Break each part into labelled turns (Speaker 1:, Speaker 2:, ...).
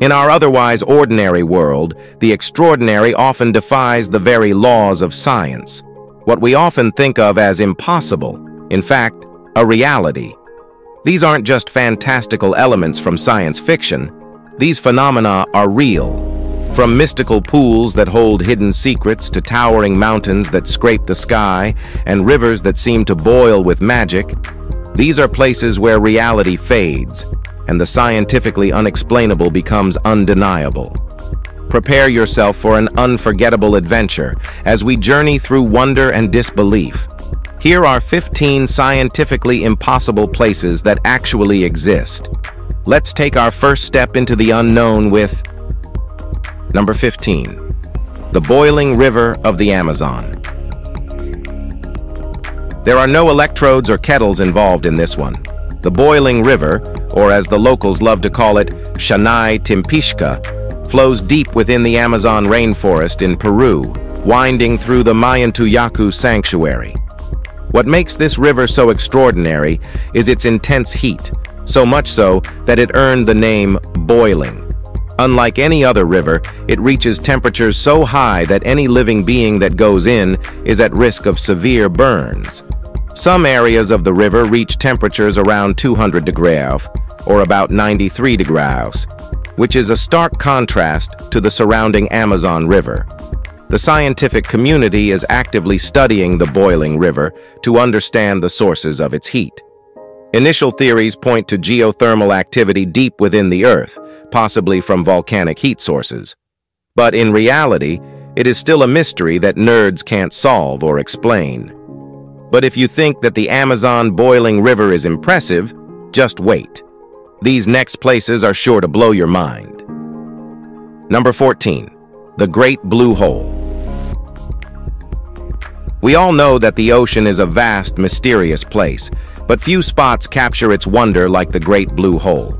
Speaker 1: In our otherwise ordinary world, the extraordinary often defies the very laws of science. What we often think of as impossible, in fact, a reality. These aren't just fantastical elements from science fiction. These phenomena are real. From mystical pools that hold hidden secrets to towering mountains that scrape the sky and rivers that seem to boil with magic, these are places where reality fades and the scientifically unexplainable becomes undeniable. Prepare yourself for an unforgettable adventure as we journey through wonder and disbelief. Here are 15 scientifically impossible places that actually exist. Let's take our first step into the unknown with Number 15. The Boiling River of the Amazon. There are no electrodes or kettles involved in this one. The Boiling River, or as the locals love to call it, Shanay Timpishka, flows deep within the Amazon rainforest in Peru, winding through the Mayantuyacu Sanctuary. What makes this river so extraordinary is its intense heat, so much so that it earned the name boiling. Unlike any other river, it reaches temperatures so high that any living being that goes in is at risk of severe burns. Some areas of the river reach temperatures around 200 degrees, or about 93 degrees, which is a stark contrast to the surrounding Amazon River. The scientific community is actively studying the boiling river to understand the sources of its heat. Initial theories point to geothermal activity deep within the Earth, possibly from volcanic heat sources. But in reality, it is still a mystery that nerds can't solve or explain. But if you think that the Amazon boiling river is impressive, just wait. These next places are sure to blow your mind. Number 14. The Great Blue Hole. We all know that the ocean is a vast, mysterious place, but few spots capture its wonder like the Great Blue Hole.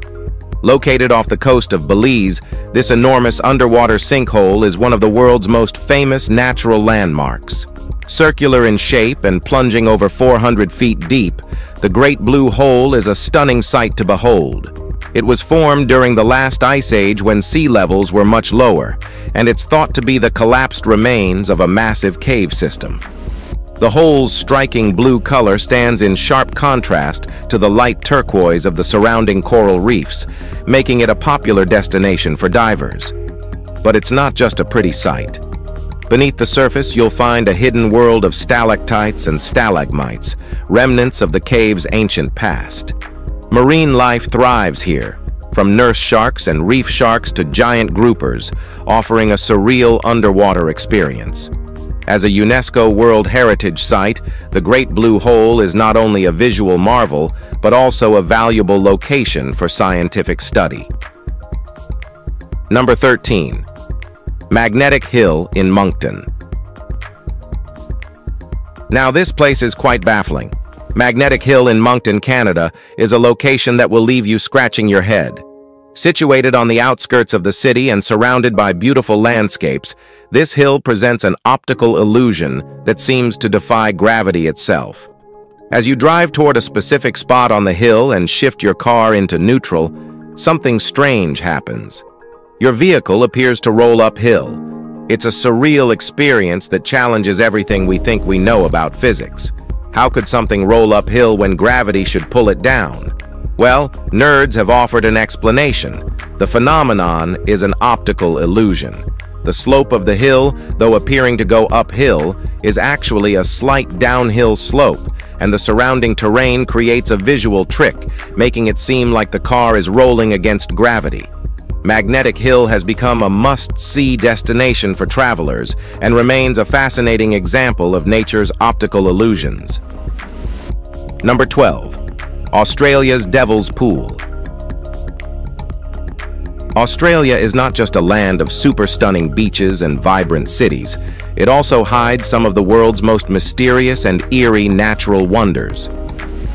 Speaker 1: Located off the coast of Belize, this enormous underwater sinkhole is one of the world's most famous natural landmarks. Circular in shape and plunging over 400 feet deep, the Great Blue Hole is a stunning sight to behold. It was formed during the last ice age when sea levels were much lower, and it's thought to be the collapsed remains of a massive cave system. The hole's striking blue color stands in sharp contrast to the light turquoise of the surrounding coral reefs, making it a popular destination for divers. But it's not just a pretty sight. Beneath the surface, you'll find a hidden world of stalactites and stalagmites, remnants of the cave's ancient past. Marine life thrives here, from nurse sharks and reef sharks to giant groupers, offering a surreal underwater experience. As a UNESCO World Heritage Site, the Great Blue Hole is not only a visual marvel, but also a valuable location for scientific study. Number 13. Magnetic Hill in Moncton. Now this place is quite baffling. Magnetic Hill in Moncton, Canada is a location that will leave you scratching your head. Situated on the outskirts of the city and surrounded by beautiful landscapes, this hill presents an optical illusion that seems to defy gravity itself. As you drive toward a specific spot on the hill and shift your car into neutral, something strange happens. Your vehicle appears to roll uphill. It's a surreal experience that challenges everything we think we know about physics. How could something roll uphill when gravity should pull it down? Well, nerds have offered an explanation. The phenomenon is an optical illusion. The slope of the hill, though appearing to go uphill, is actually a slight downhill slope, and the surrounding terrain creates a visual trick, making it seem like the car is rolling against gravity. Magnetic Hill has become a must-see destination for travelers and remains a fascinating example of nature's optical illusions. Number 12. Australia's Devil's Pool. Australia is not just a land of super stunning beaches and vibrant cities, it also hides some of the world's most mysterious and eerie natural wonders.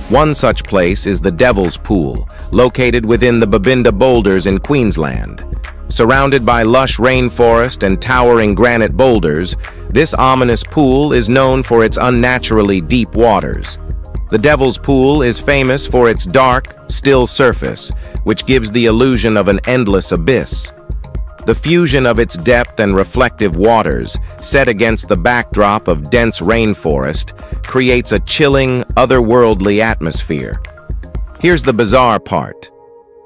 Speaker 1: One such place is the Devil's Pool, located within the Babinda Boulders in Queensland. Surrounded by lush rainforest and towering granite boulders, this ominous pool is known for its unnaturally deep waters. The Devil's Pool is famous for its dark, still surface, which gives the illusion of an endless abyss. The fusion of its depth and reflective waters, set against the backdrop of dense rainforest, creates a chilling, otherworldly atmosphere. Here's the bizarre part.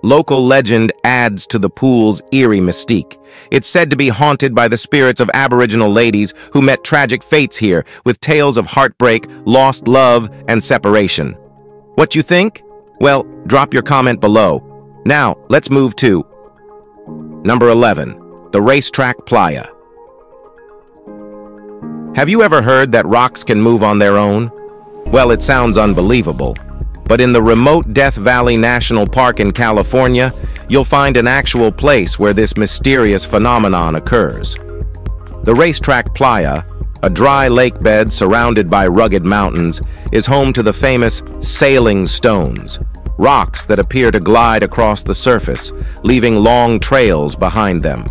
Speaker 1: Local legend adds to the pool's eerie mystique. It's said to be haunted by the spirits of Aboriginal ladies who met tragic fates here with tales of heartbreak, lost love, and separation. What you think? Well, drop your comment below. Now, let's move to Number 11. The Racetrack Playa. Have you ever heard that rocks can move on their own? Well, it sounds unbelievable. But in the remote Death Valley National Park in California, you'll find an actual place where this mysterious phenomenon occurs. The Racetrack Playa, a dry lake bed surrounded by rugged mountains, is home to the famous sailing stones, rocks that appear to glide across the surface, leaving long trails behind them.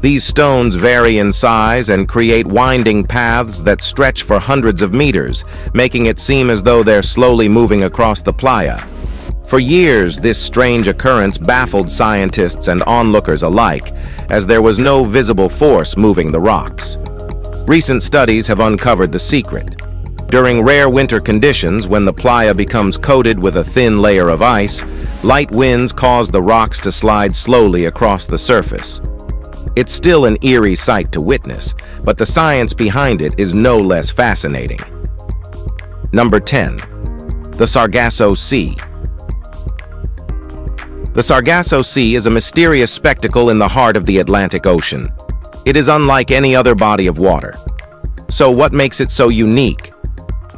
Speaker 1: These stones vary in size and create winding paths that stretch for hundreds of meters, making it seem as though they're slowly moving across the playa. For years, this strange occurrence baffled scientists and onlookers alike, as there was no visible force moving the rocks. Recent studies have uncovered the secret. During rare winter conditions, when the playa becomes coated with a thin layer of ice, light winds cause the rocks to slide slowly across the surface. It's still an eerie sight to witness, but the science behind it is no less fascinating. Number 10. The Sargasso Sea. The Sargasso Sea is a mysterious spectacle in the heart of the Atlantic Ocean. It is unlike any other body of water. So what makes it so unique?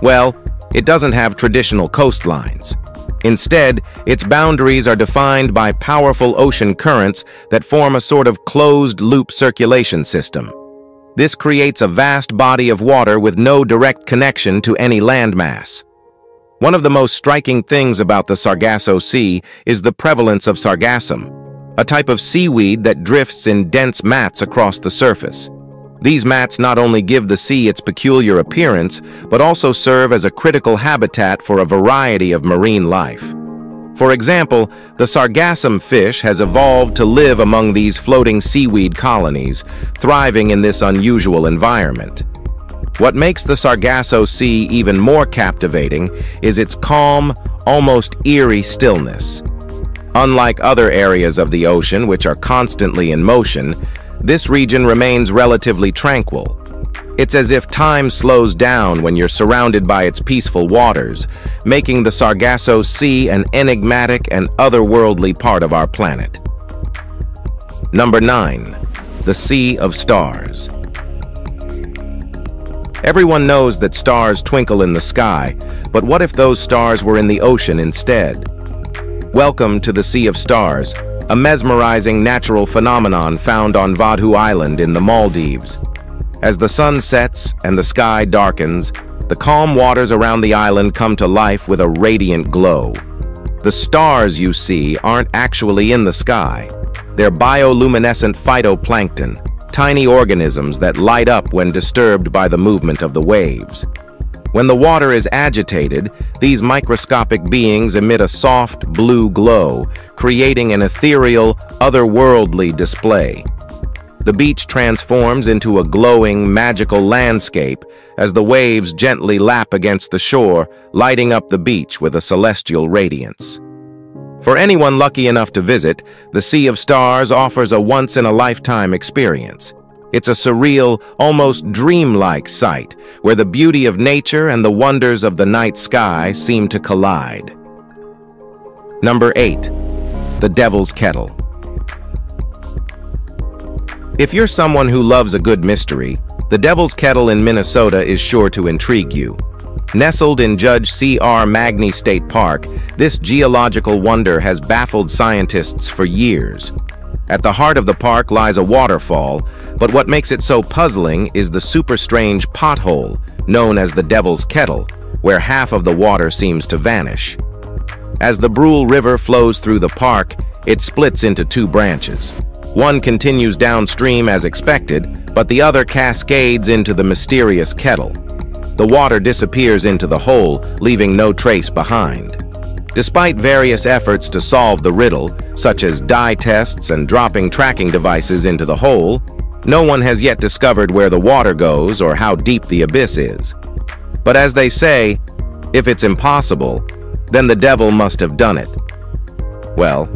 Speaker 1: Well, it doesn't have traditional coastlines. Instead, its boundaries are defined by powerful ocean currents that form a sort of closed-loop circulation system. This creates a vast body of water with no direct connection to any landmass. One of the most striking things about the Sargasso Sea is the prevalence of sargassum, a type of seaweed that drifts in dense mats across the surface. These mats not only give the sea its peculiar appearance, but also serve as a critical habitat for a variety of marine life. For example, the sargassum fish has evolved to live among these floating seaweed colonies, thriving in this unusual environment. What makes the Sargasso Sea even more captivating is its calm, almost eerie stillness. Unlike other areas of the ocean, which are constantly in motion, this region remains relatively tranquil. It's as if time slows down when you're surrounded by its peaceful waters, making the Sargasso Sea an enigmatic and otherworldly part of our planet. Number 9. The Sea of Stars Everyone knows that stars twinkle in the sky, but what if those stars were in the ocean instead? Welcome to the Sea of Stars, a mesmerizing natural phenomenon found on Vadhu Island in the Maldives. As the sun sets and the sky darkens, the calm waters around the island come to life with a radiant glow. The stars you see aren't actually in the sky. They're bioluminescent phytoplankton, tiny organisms that light up when disturbed by the movement of the waves. When the water is agitated, these microscopic beings emit a soft blue glow, creating an ethereal, otherworldly display. The beach transforms into a glowing, magical landscape as the waves gently lap against the shore, lighting up the beach with a celestial radiance. For anyone lucky enough to visit, the Sea of Stars offers a once-in-a-lifetime experience. It's a surreal, almost dreamlike sight where the beauty of nature and the wonders of the night sky seem to collide. Number 8. The Devil's Kettle If you're someone who loves a good mystery, the Devil's Kettle in Minnesota is sure to intrigue you. Nestled in Judge C.R. Magney State Park, this geological wonder has baffled scientists for years. At the heart of the park lies a waterfall, but what makes it so puzzling is the super strange pothole, known as the Devil's Kettle, where half of the water seems to vanish. As the Brule River flows through the park, it splits into two branches. One continues downstream as expected, but the other cascades into the mysterious kettle. the water disappears into the hole, leaving no trace behind. Despite various efforts to solve the riddle, such as dye tests and dropping tracking devices into the hole, no one has yet discovered where the water goes or how deep the abyss is. But as they say, if it's impossible, then the devil must have done it. Well,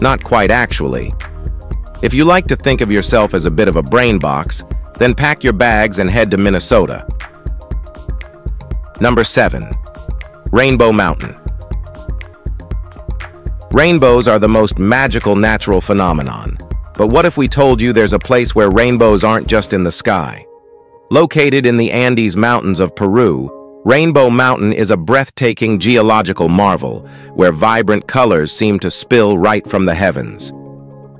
Speaker 1: not quite actually. If you like to think of yourself as a bit of a brain box, then pack your bags and head to Minnesota. Number 7. Rainbow Mountain Rainbows are the most magical natural phenomenon. But what if we told you there's a place where rainbows aren't just in the sky? Located in the Andes Mountains of Peru, Rainbow Mountain is a breathtaking geological marvel where vibrant colors seem to spill right from the heavens.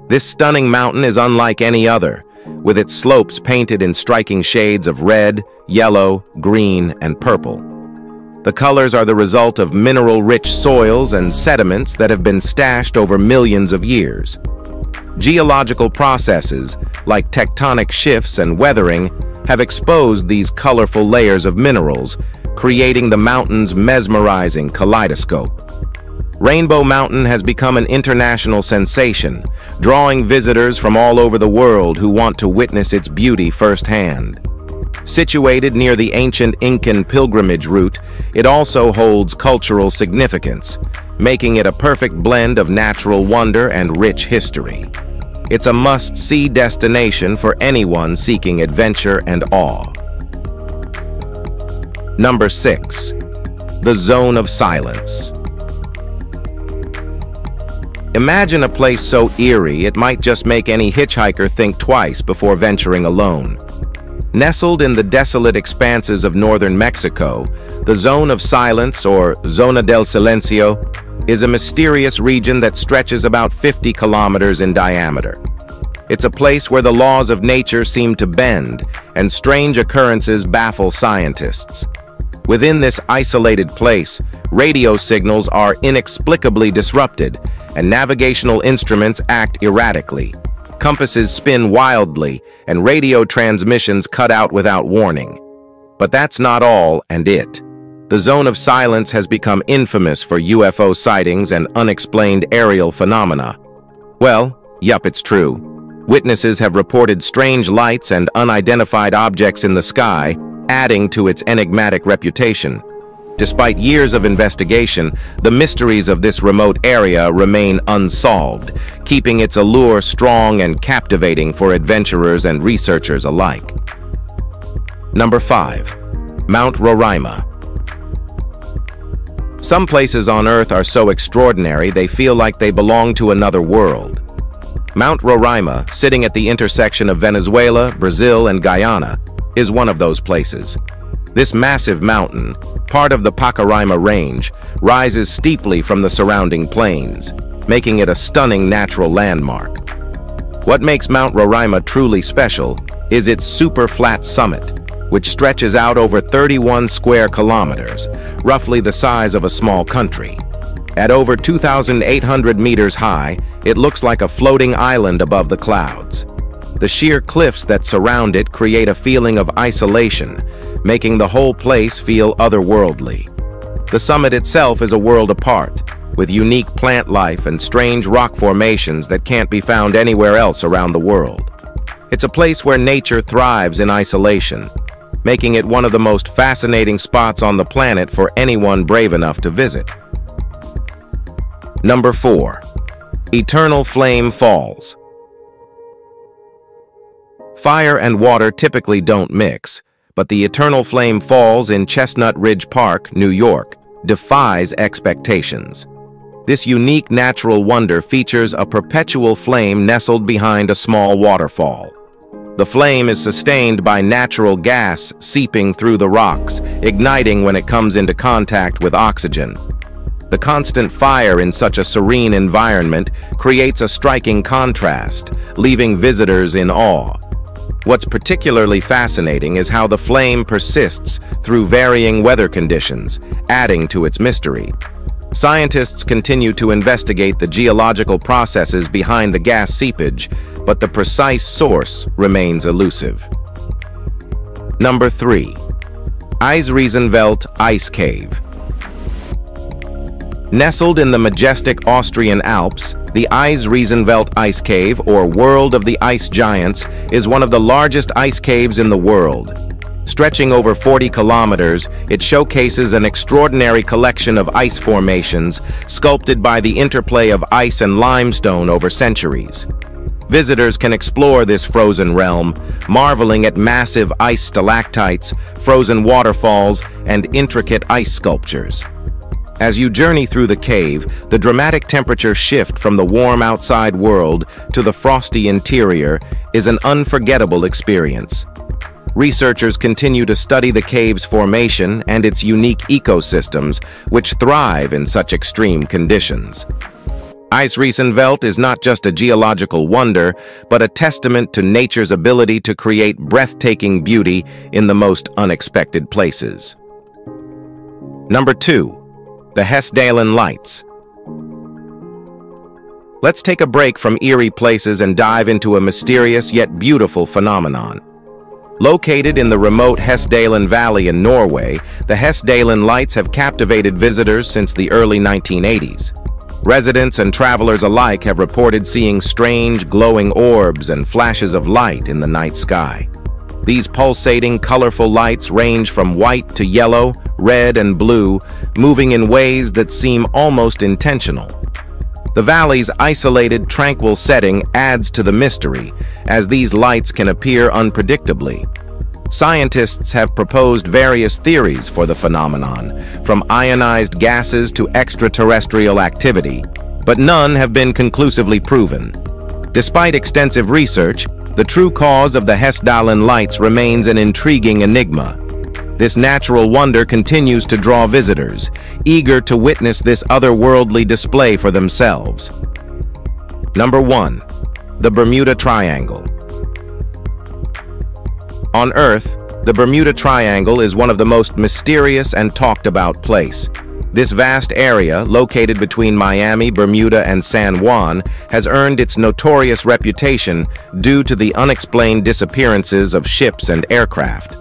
Speaker 1: This stunning mountain is unlike any other, with its slopes painted in striking shades of red, yellow, green, and purple. The colors are the result of mineral-rich soils and sediments that have been stashed over millions of years. Geological processes, like tectonic shifts and weathering, have exposed these colorful layers of minerals, creating the mountain's mesmerizing kaleidoscope. Rainbow Mountain has become an international sensation, drawing visitors from all over the world who want to witness its beauty firsthand. Situated near the ancient Incan pilgrimage route, it also holds cultural significance, making it a perfect blend of natural wonder and rich history. It's a must-see destination for anyone seeking adventure and awe. Number 6. The Zone of Silence Imagine a place so eerie it might just make any hitchhiker think twice before venturing alone. Nestled in the desolate expanses of northern Mexico, the Zone of Silence, or Zona del Silencio, is a mysterious region that stretches about 50 kilometers in diameter. It's a place where the laws of nature seem to bend, and strange occurrences baffle scientists. Within this isolated place, radio signals are inexplicably disrupted, and navigational instruments act erratically. Compasses spin wildly, and radio transmissions cut out without warning. But that's not all and it. The zone of silence has become infamous for UFO sightings and unexplained aerial phenomena. Well, yup, it's true. Witnesses have reported strange lights and unidentified objects in the sky, adding to its enigmatic reputation. Despite years of investigation, the mysteries of this remote area remain unsolved, keeping its allure strong and captivating for adventurers and researchers alike. Number 5. Mount Roraima Some places on Earth are so extraordinary they feel like they belong to another world. Mount Roraima, sitting at the intersection of Venezuela, Brazil, and Guyana, is one of those places. This massive mountain, part of the Pacaraima Range, rises steeply from the surrounding plains, making it a stunning natural landmark. What makes Mount Roraima truly special is its super flat summit, which stretches out over 31 square kilometers, roughly the size of a small country. At over 2,800 meters high, it looks like a floating island above the clouds. The sheer cliffs that surround it create a feeling of isolation, making the whole place feel otherworldly. The summit itself is a world apart, with unique plant life and strange rock formations that can't be found anywhere else around the world. It's a place where nature thrives in isolation, making it one of the most fascinating spots on the planet for anyone brave enough to visit. Number 4. Eternal Flame Falls Fire and water typically don't mix, but the Eternal Flame Falls in Chestnut Ridge Park, New York, defies expectations. This unique natural wonder features a perpetual flame nestled behind a small waterfall. The flame is sustained by natural gas seeping through the rocks, igniting when it comes into contact with oxygen. The constant fire in such a serene environment creates a striking contrast, leaving visitors in awe. What's particularly fascinating is how the flame persists through varying weather conditions, adding to its mystery. Scientists continue to investigate the geological processes behind the gas seepage, but the precise source remains elusive. Number 3. Eisriesenwelt Ice Cave. Nestled in the majestic Austrian Alps, the Eisriesenwelt Ice Cave, or World of the Ice Giants, is one of the largest ice caves in the world. Stretching over 40 kilometers, it showcases an extraordinary collection of ice formations sculpted by the interplay of ice and limestone over centuries. Visitors can explore this frozen realm, marveling at massive ice stalactites, frozen waterfalls, and intricate ice sculptures. As you journey through the cave, the dramatic temperature shift from the warm outside world to the frosty interior is an unforgettable experience. Researchers continue to study the cave's formation and its unique ecosystems, which thrive in such extreme conditions. Ice Eisriesenwelt is not just a geological wonder, but a testament to nature's ability to create breathtaking beauty in the most unexpected places. Number 2 the Hessdalen Lights. Let's take a break from eerie places and dive into a mysterious yet beautiful phenomenon. Located in the remote Hessdalen Valley in Norway, the Hessdalen Lights have captivated visitors since the early 1980s. Residents and travelers alike have reported seeing strange glowing orbs and flashes of light in the night sky. These pulsating, colorful lights range from white to yellow, red and blue, moving in ways that seem almost intentional. The valley's isolated, tranquil setting adds to the mystery, as these lights can appear unpredictably. Scientists have proposed various theories for the phenomenon, from ionized gases to extraterrestrial activity, but none have been conclusively proven. Despite extensive research, the true cause of the Hessdalen lights remains an intriguing enigma. This natural wonder continues to draw visitors, eager to witness this otherworldly display for themselves. Number 1. The Bermuda Triangle On Earth, the Bermuda Triangle is one of the most mysterious and talked about place. This vast area, located between Miami, Bermuda, and San Juan, has earned its notorious reputation due to the unexplained disappearances of ships and aircraft.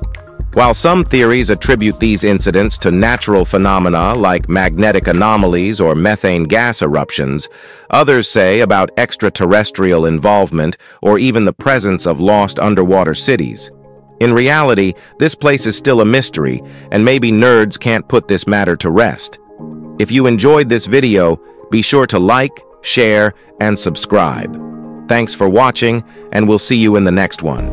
Speaker 1: While some theories attribute these incidents to natural phenomena like magnetic anomalies or methane gas eruptions, others say about extraterrestrial involvement or even the presence of lost underwater cities. In reality, this place is still a mystery, and maybe nerds can't put this matter to rest. If you enjoyed this video, be sure to like, share, and subscribe. Thanks for watching, and we'll see you in the next one.